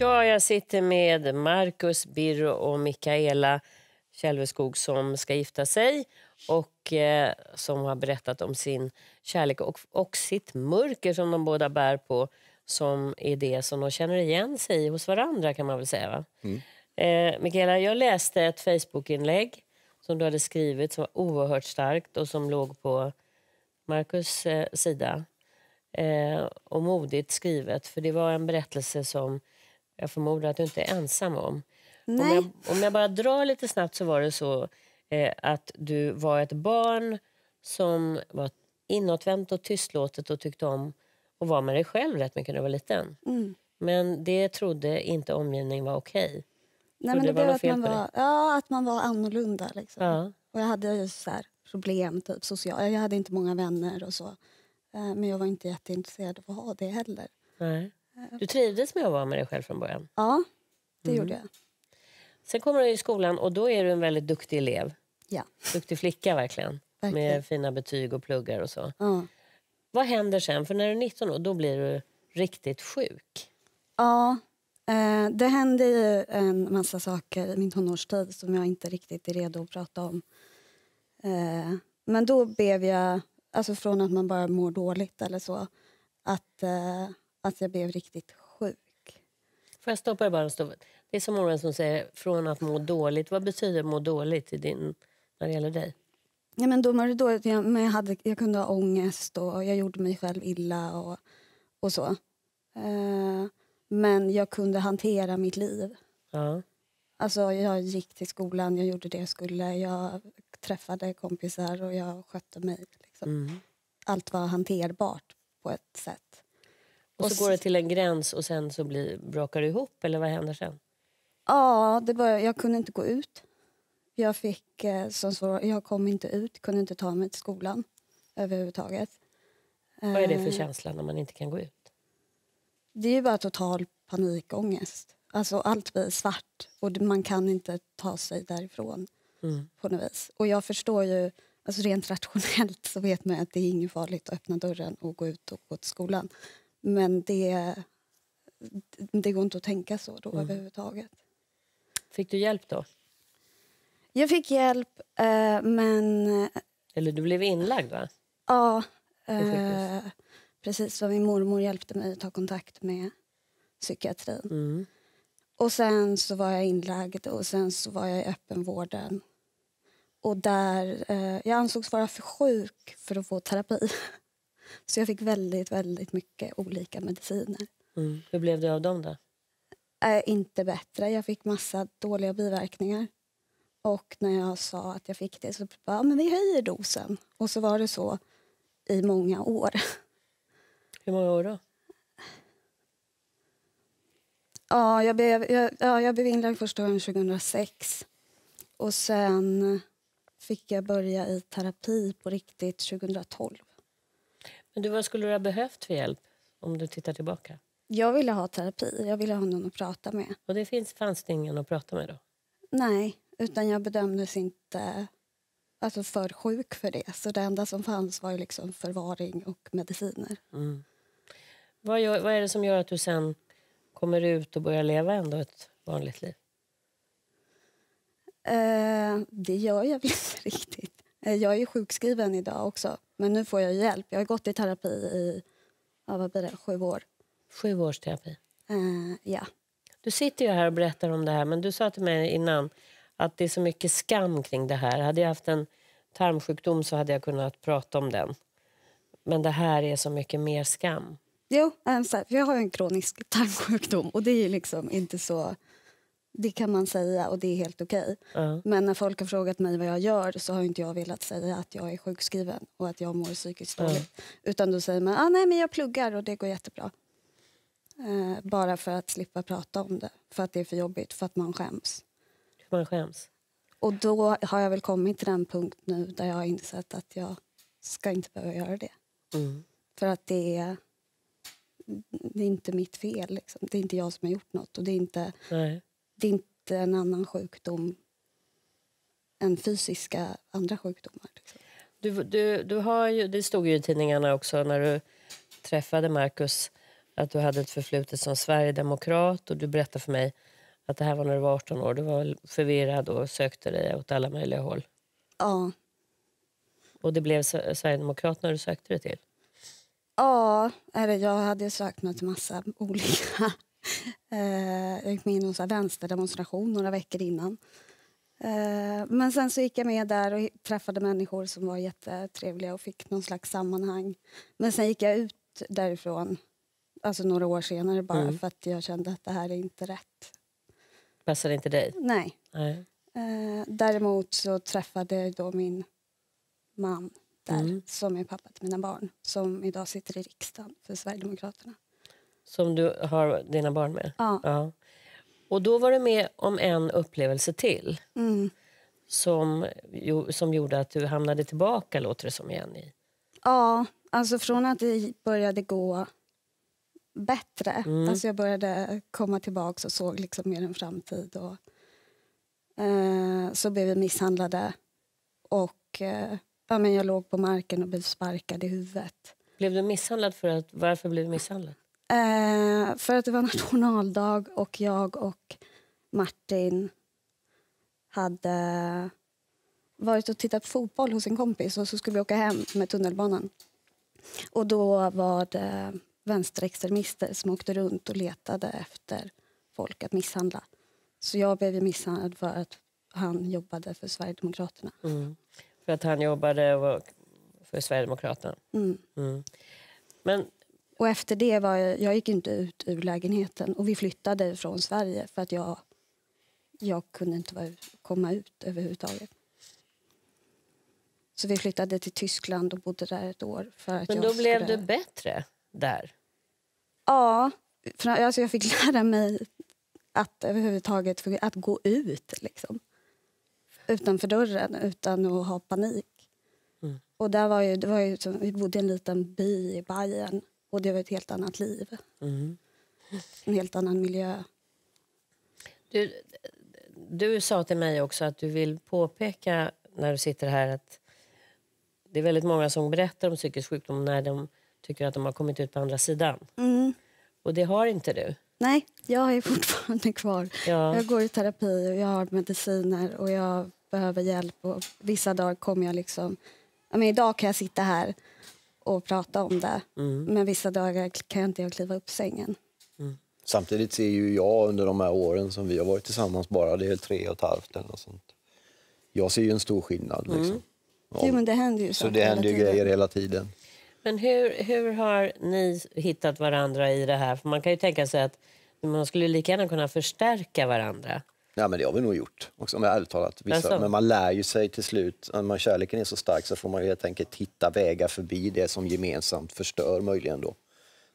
Ja, jag sitter med Marcus, Birro och Mikaela Kälveskog som ska gifta sig och eh, som har berättat om sin kärlek och, och sitt mörker som de båda bär på som är det som de känner igen sig hos varandra kan man väl säga. Va? Mm. Eh, Mikaela, jag läste ett Facebookinlägg som du hade skrivit som var oerhört starkt och som låg på Marcus eh, sida. Eh, och modigt skrivet, för det var en berättelse som jag förmodar att du inte är ensam om. Nej. Om, jag, om jag bara drar lite snabbt så var det så eh, att du var ett barn som var inåtvänt och tystlåtet och tyckte om att vara med dig själv rätt mycket när du var liten. Mm. Men det trodde inte omgivningen var okej. Okay. Nej, men det, det var att man var, ja, att man var annorlunda. Liksom. Ja. Och jag hade så problem, typ social. Jag hade inte många vänner och så. Eh, men jag var inte jätteintresserad av att ha det heller. Nej. Du trivdes med att vara med dig själv från början? Ja, det mm. gjorde jag. Sen kommer du i skolan och då är du en väldigt duktig elev. Ja. Duktig flicka verkligen. verkligen. Med fina betyg och pluggar och så. Ja. Vad händer sen? För när du är 19 år, då blir du riktigt sjuk. Ja, eh, det hände ju en massa saker i min tonårstid som jag inte riktigt är redo att prata om. Eh, men då blev jag, alltså från att man bara mår dåligt eller så, att eh, att jag blev riktigt sjuk. Får jag stoppa bara en Det är så många som säger från att må dåligt. Vad betyder må dåligt i din, när det gäller dig? Ja, men då mådde dåligt. Jag, men jag, hade, jag kunde ha ångest och jag gjorde mig själv illa och, och så. Uh, men jag kunde hantera mitt liv. Ja. Alltså, jag gick till skolan, jag gjorde det jag skulle. Jag träffade kompisar och jag skötte mig. Liksom. Mm. Allt var hanterbart på ett sätt. Och så går det till en gräns och sen så blir, brakar det ihop eller vad händer sen? Ja, det var, jag kunde inte gå ut. Jag, fick, eh, som så, jag kom inte ut, kunde inte ta mig till skolan överhuvudtaget. Vad är det för eh, känsla när man inte kan gå ut? Det är ju bara total panikångest. Alltså allt blir svart och man kan inte ta sig därifrån mm. på något vis. Och jag förstår ju, alltså rent rationellt så vet man att det är inget farligt att öppna dörren och gå ut och gå till skolan. Men det, det går inte att tänka så då mm. överhuvudtaget. Fick du hjälp då? Jag fick hjälp, eh, men... Eller du blev inlagd, va? Ja, eh, precis. För min mormor hjälpte mig att ta kontakt med psykiatrin. Mm. Och sen så var jag inlagd och sen så var jag i öppenvården. Och där, eh, jag ansågs vara för sjuk för att få terapi. Så jag fick väldigt, väldigt mycket olika mediciner. Mm. Hur blev det av dem då? Äh, inte bättre. Jag fick massa dåliga biverkningar. Och när jag sa att jag fick det så bara, ja, men vi höjer dosen. Och så var det så i många år. Hur många år då? Ja, jag blev, jag, ja, jag blev inlagd första gången 2006. Och sen fick jag börja i terapi på riktigt 2012. Men du, vad skulle du ha behövt för hjälp om du tittar tillbaka? Jag ville ha terapi. Jag ville ha någon att prata med. Och det finns, fanns det ingen att prata med då? Nej, utan jag bedömdes inte alltså för sjuk för det. Så det enda som fanns var liksom förvaring och mediciner. Mm. Vad, gör, vad är det som gör att du sen kommer ut och börjar leva ändå ett vanligt liv? Eh, det gör jag väl inte riktigt. Eh, jag är sjukskriven idag också, men nu får jag hjälp. Jag har gått i terapi i ja, vad blir det, sju år. Sju års terapi? Uh, ja. Du sitter ju här och berättar om det här, men du sa till mig innan att det är så mycket skam kring det här. Hade jag haft en tarmsjukdom så hade jag kunnat prata om den. Men det här är så mycket mer skam. Jo, jag har en kronisk tarmsjukdom och det är liksom inte så det kan man säga och det är helt okej. Okay. Uh. Men när folk har frågat mig vad jag gör så har inte jag velat säga att jag är sjukskriven och att jag mår psykiskt dåligt. Uh. Utan då säger man ah, nej men jag pluggar och det går jättebra. Uh, bara för att slippa prata om det. För att det är för jobbigt, för att man skäms. Man skäms? Och då har jag väl kommit till den punkt nu där jag har insett att jag ska inte behöva göra det. Mm. För att det är, det är inte mitt fel. Liksom. Det är inte jag som har gjort något. Och det är inte... Nej det är inte en annan sjukdom än fysiska andra sjukdomar. Liksom. Du, du, du har ju, det stod ju i tidningarna också när du träffade Marcus att du hade ett förflutet som Sverigedemokrat och du berättade för mig att det här var när du var 18 år. Du var förvirrad och sökte dig åt alla möjliga håll. Ja. Och det blev Sverigedemokraterna du sökte dig till? Ja, eller jag hade sökt mig till massa olika. Eh, jag gick med i en vänsterdemonstration några veckor innan. Eh, men sen så gick jag med där och träffade människor som var jättetrevliga och fick någon slags sammanhang. Men sen gick jag ut därifrån alltså några år senare bara mm. för att jag kände att det här är inte rätt. Passade inte dig? Nej. Nej. Eh, däremot så träffade jag då min man där, mm. som är pappa till mina barn, som idag sitter i riksdagen för Sverigedemokraterna. Som du har dina barn med? Ja. ja. Och då var du med om en upplevelse till mm. som, som gjorde att du hamnade tillbaka, låter det som, igen i... Ja, alltså från att det började gå bättre. Mm. Alltså jag började komma tillbaka och såg liksom mer en framtid. Och, eh, så blev vi misshandlade och eh, ja, men jag låg på marken och blev sparkad i huvudet. Blev du misshandlad? för att, Varför blev du misshandlad? Eh, för att det var nationaldag och jag och Martin hade varit och tittat på fotboll hos en kompis och så skulle vi åka hem med tunnelbanan. Och då var det vänsterextremister som åkte runt och letade efter folk att misshandla. Så jag blev misshandlad för att han jobbade för Sverigedemokraterna. Mm. För att han jobbade för Sverigedemokraterna? Mm. Mm. Men och efter det var jag, jag gick inte ut ur lägenheten och vi flyttade från Sverige för att jag, jag kunde inte vara, komma ut överhuvudtaget. Så vi flyttade till Tyskland och bodde där ett år. För att Men då blev skulle... du bättre där? Ja, för, alltså jag fick lära mig att överhuvudtaget att gå ut liksom. utanför dörren utan att ha panik. Mm. Och där var ju, det var ju, vi bodde i en liten by i Bayern och det var ett helt annat liv. Mm. En helt annan miljö. Du, du sa till mig också att du vill påpeka när du sitter här att det är väldigt många som berättar om psykisk sjukdom när de tycker att de har kommit ut på andra sidan. Mm. Och det har inte du. Nej, jag är fortfarande kvar. Ja. Jag går i terapi och jag har mediciner och jag behöver hjälp. Och vissa dagar kommer jag liksom... Ja, men idag kan jag sitta här och prata om det. Mm. Men vissa dagar kan jag inte jag kliva upp sängen. Mm. Samtidigt ser ju jag under de här åren som vi har varit tillsammans, bara det är tre och ett halvt eller något sånt. Jag ser ju en stor skillnad. Mm. Liksom. Ja. Jo, men det händer ju Så det händer ju grejer hela tiden. Men hur, hur har ni hittat varandra i det här? För man kan ju tänka sig att man skulle lika gärna kunna förstärka varandra. Ja, men det har vi nog gjort, också, om jag ärligt talat. Vissa, men man lär ju sig till slut, när kärleken är så stark så får man helt enkelt hitta vägar förbi det som gemensamt förstör möjligen då.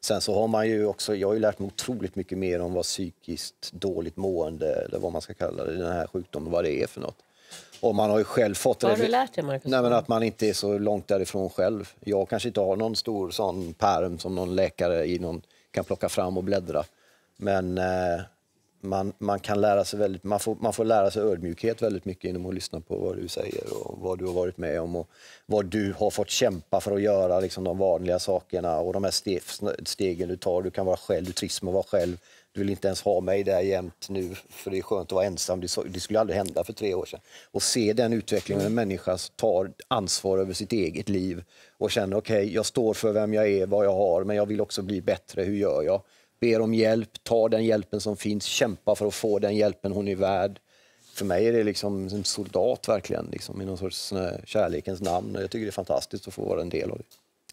Sen så har man ju också, jag har ju lärt mig otroligt mycket mer om vad psykiskt dåligt mående, eller vad man ska kalla det, den här sjukdomen, vad det är för något. Och man har ju själv fått... Vad har du lärt dig, Marcus? Nej, men att man inte är så långt därifrån själv. Jag kanske inte har någon stor sån perm som någon läkare i någon kan plocka fram och bläddra. Men eh, man, man kan lära sig väldigt, man får, man får lära sig ödmjukhet väldigt mycket genom att lyssna på vad du säger och vad du har varit med om och vad du har fått kämpa för att göra, liksom de vanliga sakerna och de här ste, stegen du tar. Du kan vara själv, du trivs med att vara själv. Du vill inte ens ha mig där jämt nu, för det är skönt att vara ensam. Det, det skulle aldrig hända för tre år sedan. Och se den utvecklingen, en människa tar ansvar över sitt eget liv och känner okej, okay, jag står för vem jag är, vad jag har, men jag vill också bli bättre. Hur gör jag? Ber om hjälp, tar den hjälpen som finns, kämpar för att få den hjälpen hon är värd. För mig är det liksom en soldat verkligen, liksom, i någon sorts kärlekens namn. Jag tycker det är fantastiskt att få vara en del av det.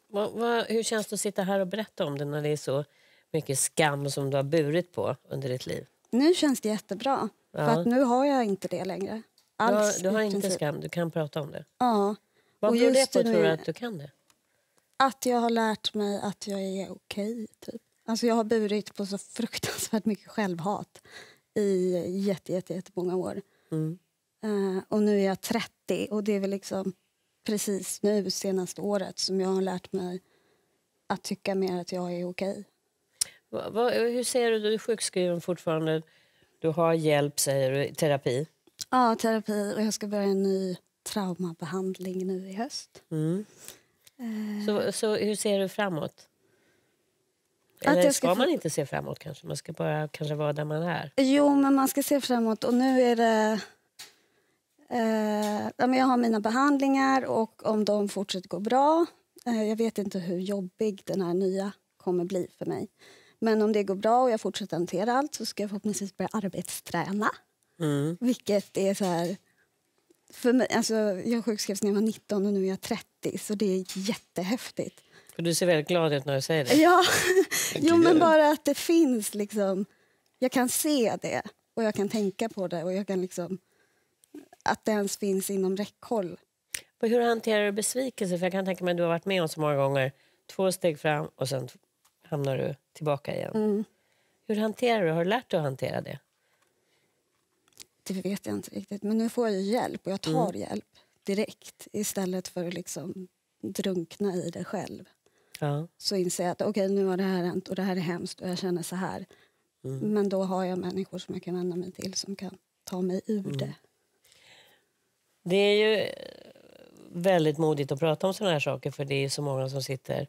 Va, va, hur känns det att sitta här och berätta om det när det är så mycket skam som du har burit på under ditt liv? Nu känns det jättebra, ja. för att nu har jag inte det längre. Alls, du har, du har inte skam, du kan prata om det? Ja. Vad beror det på, tror du, att du kan det? Att jag har lärt mig att jag är okej, okay, typ. Alltså jag har burit på så fruktansvärt mycket självhat i jätte, jätte, jättemånga år. Mm. Uh, och nu är jag 30 och det är väl liksom precis nu, senaste året, som jag har lärt mig att tycka mer att jag är okej. Okay. hur ser du? Du är sjukskriven fortfarande. Du har hjälp, säger du, terapi? Ja, terapi. Och jag ska börja en ny traumabehandling nu i höst. Mm. Uh, så, så hur ser du framåt? Att Eller jag ska, ska man inte se framåt kanske? Man ska bara kanske vara där man är. Jo, men man ska se framåt. Och nu är det... Eh, jag har mina behandlingar och om de fortsätter gå bra... Eh, jag vet inte hur jobbig den här nya kommer bli för mig. Men om det går bra och jag fortsätter hantera allt så ska jag förhoppningsvis börja arbetsträna. Mm. Vilket är så här... För mig, alltså, jag sjukskrevs när jag var 19 och nu är jag 30, så det är jättehäftigt. Du ser väldigt glad ut när du säger det. Ja, jo men bara att det finns liksom. Jag kan se det och jag kan tänka på det och jag kan liksom att det ens finns inom räckhåll. Och Hur hanterar du besvikelse? För jag kan tänka mig att du har varit med om så många gånger. Två steg fram och sen hamnar du tillbaka igen. Mm. Hur hanterar du? Har du lärt dig att hantera det? Det vet jag inte riktigt, men nu får jag ju hjälp och jag tar hjälp direkt istället för att liksom drunkna i det själv. Ja. Så inser jag att okej, nu har det här hänt och det här är hemskt och jag känner så här. Men då har jag människor som jag kan vända mig till som kan ta mig ur det. Det är ju eh, väldigt modigt att prata om sådana här saker för det är ju så många som sitter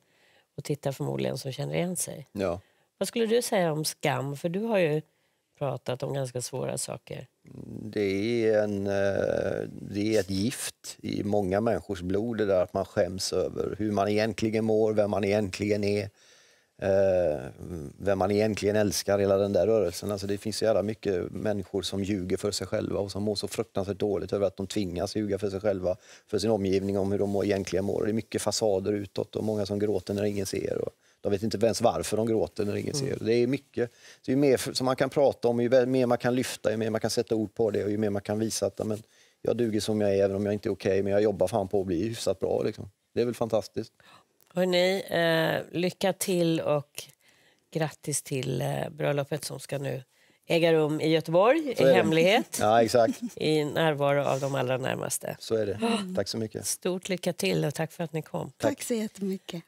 och tittar förmodligen som känner igen sig. Ja. Vad skulle du säga om skam? För du har ju pratat om ganska svåra saker. Det är, en, eh, det är ett gift i många människors blod, det där att man skäms över hur man egentligen mår, vem man egentligen är, eh, vem man egentligen älskar, hela den där rörelsen. Alltså det finns så jävla mycket människor som ljuger för sig själva och som mår så fruktansvärt dåligt över att de tvingas ljuga för sig själva, för sin omgivning om hur de egentligen mår. Det är mycket fasader utåt och många som gråter när ingen ser. Och de vet inte ens varför de gråter när ingen ser. Det är mycket. Så ju mer som man kan prata om, ju mer man kan lyfta, ju mer man kan sätta ord på det och ju mer man kan visa att men, jag duger som jag är även om jag inte är okej, men jag jobbar fan på att bli hyfsat bra. Liksom. Det är väl fantastiskt. Hörrni, eh, lycka till och grattis till eh, bröllopet som ska nu äga rum i Göteborg i hemlighet Ja, exakt. i närvaro av de allra närmaste. Så är det. Tack så mycket. Stort lycka till och tack för att ni kom. Tack så jättemycket.